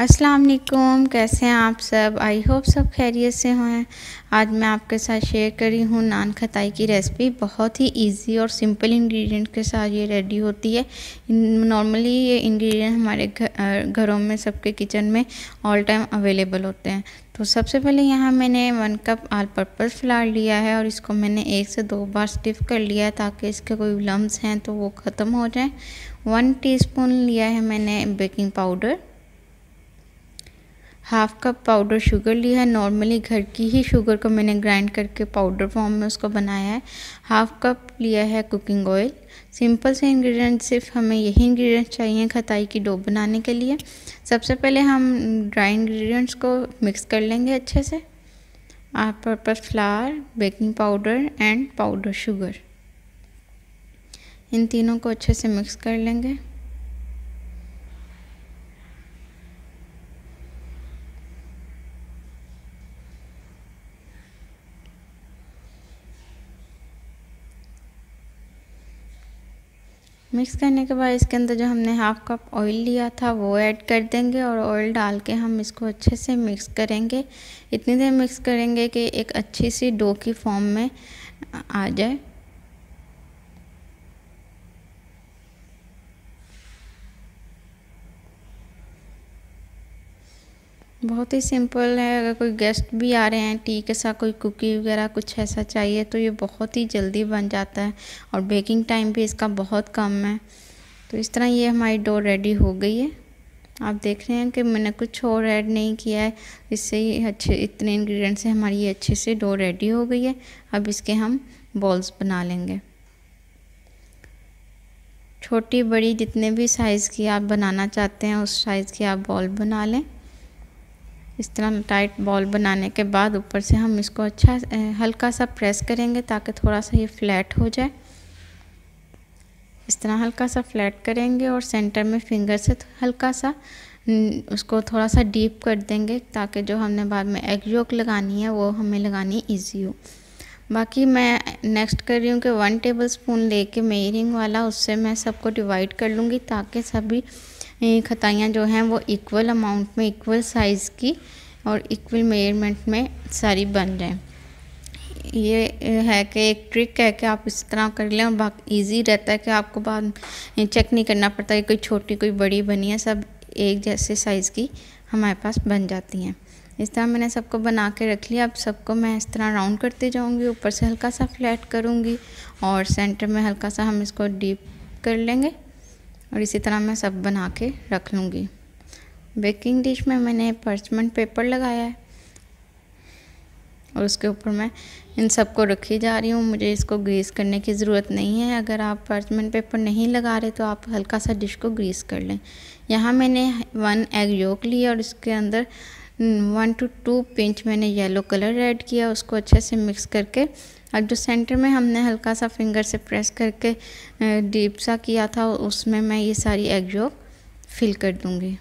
अस्सलाम वालेकुम कैसे हैं आप सब? आई होप सब खैरियत से हैं। आज मैं आपके साथ शेयर करी हूँ नान खताई की रेसिपी बहुत ही इजी और सिंपल इंग्रेडिएंट के साथ ये रेडी होती है। नॉर्मली ये इंग्रेडिएंट हमारे घर, घरों में सबके किचन में ऑल टाइम अवेलेबल होते हैं। तो सबसे पहले यहाँ मैंने one cup all purpose flour लिया है और इसको मैंने एक से दो बार स्टिफ कर लिया है ताकि इसके कोई लम्स हैं तो वो ख़त्म हो जाए। वन टीस्पून लिया है मैंने baking powder half cup powder sugar लिया है। नॉर्मली घर की ही शुगर को मैंने ग्राइंड करके पाउडर फॉर्म में उसको बनाया है। हाफ़ कप लिया है कुकिंग ऑयल। सिंपल से इंग्रेडिएंट सिर्फ़ हमें यही इंग्रेडिएंट चाहिए खताई की डो बनाने के लिए। सबसे पहले हम ड्राई इंग्रेडिएंट्स को मिक्स कर लेंगे अच्छे से। आप purpose flour, baking powder and powder sugar. इन तीनों को अच्छे से मिक्स कर लेंगे। मिक्स करने के बाद इसके अंदर जो हमने हाफ़ कप ऑयल लिया था, वो ऐड कर देंगे और ऑयल डाल के हम इसको अच्छे से मिक्स करेंगे। इतनी देर मिक्स करेंगे कि एक अच्छी सी डो की फॉर्म में आ जाए। बहुत ही सिंपल है, अगर कोई गेस्ट भी आ रहे हैं टी के साथ कोई कुकी वगैरह कुछ ऐसा चाहिए तो ये बहुत ही जल्दी बन जाता है और बेकिंग टाइम भी इसका बहुत कम है। तो इस तरह ये हमारी डो रेडी हो गई है। आप देख रहे हैं कि मैंने कुछ और ऐड नहीं किया है। इससे ही अच्छे, इतने इंग्रेडिएंट से हमारी ये अच्छे से डो रेडी हो गई है। अब इसके हम बॉल्स बना लेंगे। छोटी बड़ी जितने भी साइज़ की आप बनाना चाहते हैं, उस साइज़ की आप बॉल बना लें। इस तरह टाइट बॉल बनाने के बाद ऊपर से हम इसको अच्छा हल्का सा प्रेस करेंगे ताकि थोड़ा सा ये फ्लैट हो जाए। इस तरह हल्का सा फ्लैट करेंगे और सेंटर में फिंगर से हल्का सा उसको थोड़ा सा डीप कर देंगे ताकि जो हमने बाद में एग योक लगानी है वो हमें लगानी इजी हो। बाकी मैं नेक्स्ट कर रही हूँ कि वन टेबल स्पून लेके मेयरिंग वाला, उससे मैं सबको डिवाइड कर लूँगी ताकि सभी खताइयाँ जो हैं वो इक्वल अमाउंट में इक्वल साइज़ की और इक्वल मेज़रमेंट में सारी बन जाएँ। ये है कि एक ट्रिक है कि आप इस तरह कर लें और बाकी ईजी रहता है कि आपको बाद चेक नहीं करना पड़ता है कोई छोटी, कोई बड़ी बनी है, सब एक जैसे साइज़ की हमारे पास बन जाती हैं। इस तरह मैंने सबको बना के रख लिया। अब सबको मैं इस तरह राउंड करते जाऊँगी। ऊपर से हल्का सा फ्लैट करूँगी और सेंटर में हल्का सा हम इसको डीप कर लेंगे। और इसी तरह मैं सब बना के रख लूँगी। बेकिंग डिश में मैंने पर्चमेंट पेपर लगाया है। और उसके ऊपर मैं इन सबको रखी जा रही हूँ। मुझे इसको ग्रीस करने की ज़रूरत नहीं है। अगर आप पर्चमेंट पेपर नहीं लगा रहे तो आप हल्का सा डिश को ग्रीस कर लें। यहाँ मैंने वन एग योक लिया और इसके अंदर वन टू टू पिंच मैंने येलो कलर ऐड किया, उसको अच्छे से मिक्स करके। और जो सेंटर में हमने हल्का सा फिंगर से प्रेस करके डीप सा किया था, उसमें मैं ये सारी एग जो फिल कर दूँगी।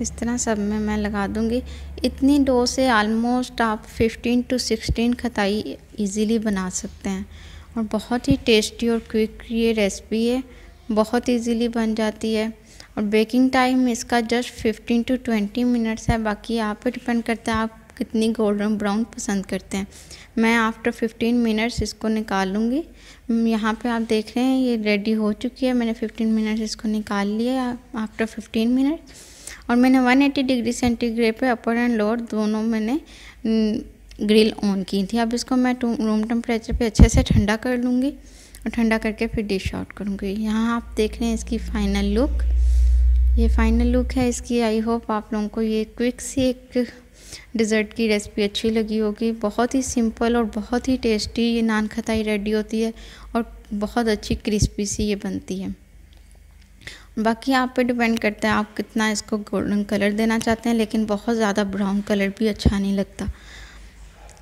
इस तरह सब में मैं लगा दूँगी। इतनी डो से आलमोस्ट आप 15 टू 16 खताई इजीली बना सकते हैं। और बहुत ही टेस्टी और क्विक ये रेसिपी है। बहुत इजीली बन जाती है। और बेकिंग टाइम इसका जस्ट 15 टू 20 मिनट्स है। बाकी आप पे डिपेंड करता है आप कितनी गोल्डन ब्राउन पसंद करते हैं। मैं आफ्टर 15 मिनट्स इसको निकाल लूँगी यहाँ पे आप देख रहे हैं, ये रेडी हो चुकी है। मैंने 15 मिनट्स इसको निकाल लिया आफ्टर 15 मिनट और मैंने 180 डिग्री सेंटीग्रेड पे अपर एंड लोअर दोनों मैंने ग्रिल ऑन की थी। अब इसको मैं रूम टेम्परेचर पे अच्छे से ठंडा कर लूँगी और ठंडा करके फिर डिश आउट करूँगी। यहाँ आप देख रहे हैं इसकी फ़ाइनल लुक ये फाइनल लुक है इसकी। आई होप आप लोगों को ये क्विक सी एक डिज़र्ट की रेसिपी अच्छी लगी होगी। बहुत ही सिंपल और बहुत ही टेस्टी ये नान खताई रेडी होती है और बहुत अच्छी क्रिस्पी सी ये बनती है। बाकी आप पे डिपेंड करता है आप कितना इसको गोल्डन कलर देना चाहते हैं, लेकिन बहुत ज़्यादा ब्राउन कलर भी अच्छा नहीं लगता।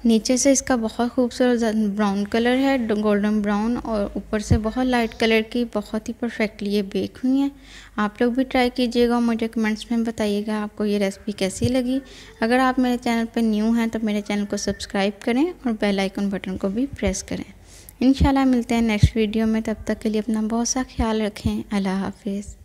नीचे से इसका बहुत खूबसूरत ब्राउन कलर है गोल्डन ब्राउन और ऊपर से बहुत लाइट कलर की, बहुत ही परफेक्टली ये बेक हुई हैं। आप लोग भी ट्राई कीजिएगा और मुझे कमेंट्स में बताइएगा आपको ये रेसिपी कैसी लगी। अगर आप मेरे चैनल पर न्यू हैं तो मेरे चैनल को सब्सक्राइब करें और बेल आइकन बटन को भी प्रेस करें। इन मिलते हैं नेक्स्ट वीडियो में, तब तक के लिए अपना बहुत सा ख्याल रखें। अल्लाह हाफिज़।